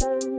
Bye.